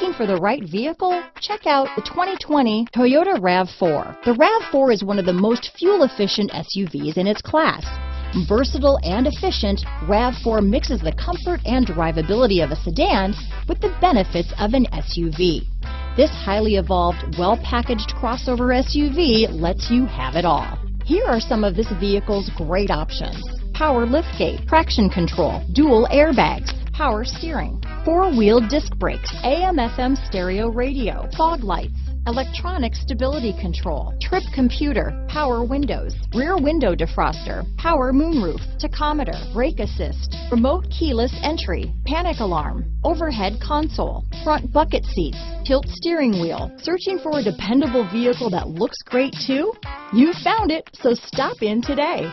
Looking for the right vehicle? Check out the 2020 Toyota RAV4. The RAV4 is one of the most fuel-efficient SUVs in its class. Versatile and efficient, RAV4 mixes the comfort and drivability of a sedan with the benefits of an SUV. This highly evolved, well-packaged crossover SUV lets you have it all. Here are some of this vehicle's great options. Power liftgate, traction control, dual airbags, power steering, four-wheel disc brakes, AM-FM stereo radio, fog lights, electronic stability control, trip computer, power windows, rear window defroster, power moonroof, tachometer, brake assist, remote keyless entry, panic alarm, overhead console, front bucket seats, tilt steering wheel. Searching for a dependable vehicle that looks great too? You found it, so stop in today.